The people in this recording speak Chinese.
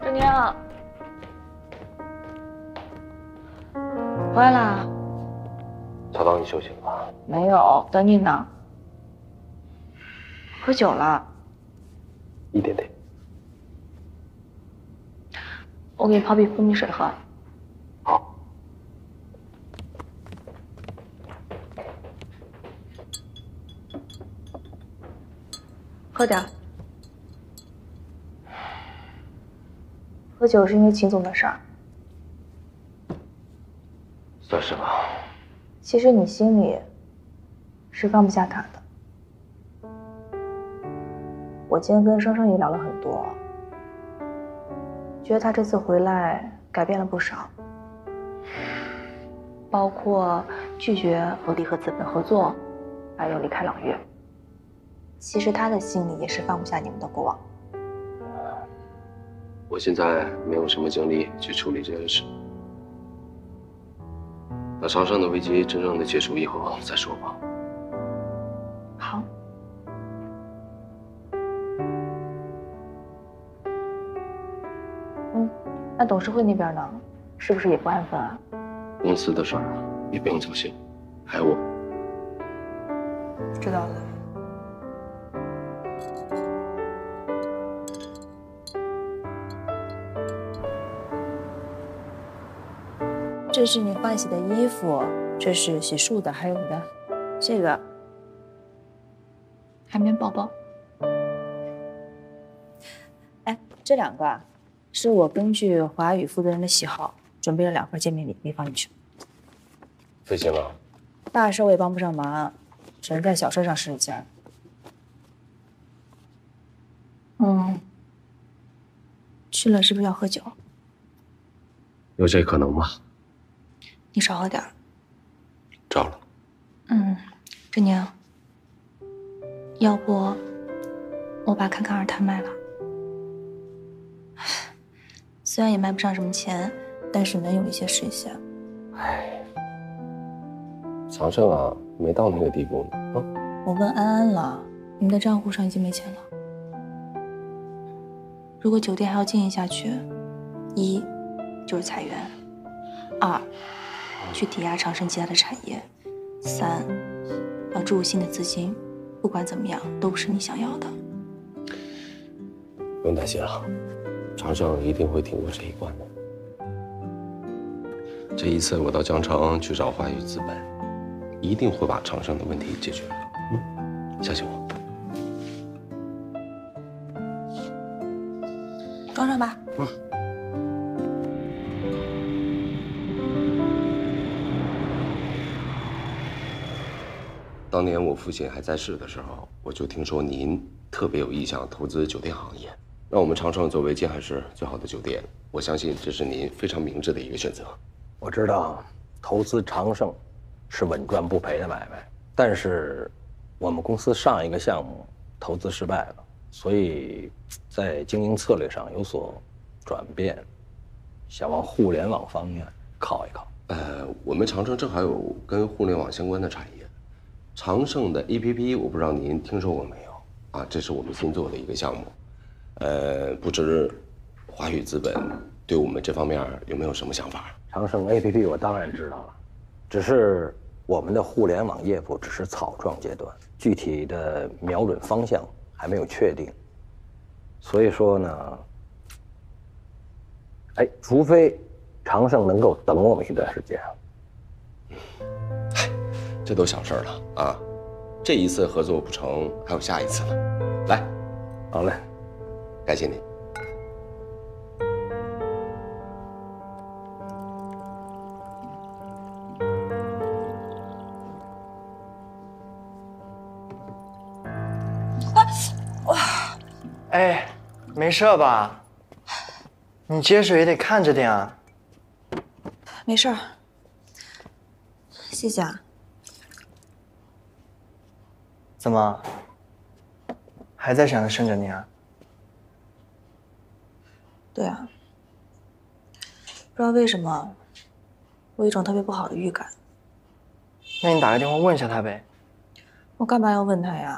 郑宁，回来啦？吵到你休息了吗？没有，等你呢。喝酒了？一点点。我给你泡杯蜂蜜水喝。喝点。喝酒是因为秦总的事儿。算是吧。其实你心里是放不下他的。我今天跟双双也聊了很多，觉得他这次回来改变了不少，包括拒绝和利和资本合作，还有离开朗月。其实他的心里也是放不下你们的过往。我现在没有什么精力去处理这件事，等长盛的危机真正的结束以后再说吧。好。嗯，那董事会那边呢？是不是也不安分啊？公司的事儿你不用操心，还有我。知道了。这是你换洗的衣服，这是洗漱的，还有你的这个海绵宝宝。哎，这两个啊，是我根据华宇负责人的喜好准备了两份见面礼，没放进去。费心了。大事我也帮不上忙，只能在小事上使使劲儿。嗯，去了是不是要喝酒？有这可能吗？你少喝点儿。照了。嗯，振宁，要不我把看看二摊卖了？虽然也卖不上什么钱，但是能有一些实现。唉，长盛啊，没到那个地步呢。啊，我问安安了，你们的账户上已经没钱了。如果酒店还要经营下去，一就是裁员，二。去抵押长盛其他的产业，三要注入新的资金，不管怎么样都不是你想要的。不用担心了，长盛一定会挺过这一关的。这一次我到江城去找华宇资本，一定会把长盛的问题解决了。嗯，相信我。装上吧。嗯。当年我父亲还在世的时候，我就听说您特别有意向投资酒店行业。那我们长盛作为金海市最好的酒店，我相信这是您非常明智的一个选择。我知道投资长盛是稳赚不赔的买卖，但是我们公司上一个项目投资失败了，所以在经营策略上有所转变，想往互联网方面靠一靠。呃，我们长城正好有跟互联网相关的产业。长盛的 APP，我不知道您听说过没有啊？这是我们新做的一个项目，呃，不知华宇资本对我们这方面有没有什么想法？长盛 APP 我当然知道了，只是我们的互联网业务只是草创阶段，具体的瞄准方向还没有确定，所以说呢，哎，除非长盛能够等我们一段时间。这都小事了啊！这一次合作不成，还有下一次呢。来，好嘞，感谢您。哇，哎，没事吧？你接水也得看着点啊。没事儿，谢谢啊。怎么还在想着生着你啊？对啊，不知道为什么，我有一种特别不好的预感。那你打个电话问一下他呗。我干嘛要问他呀？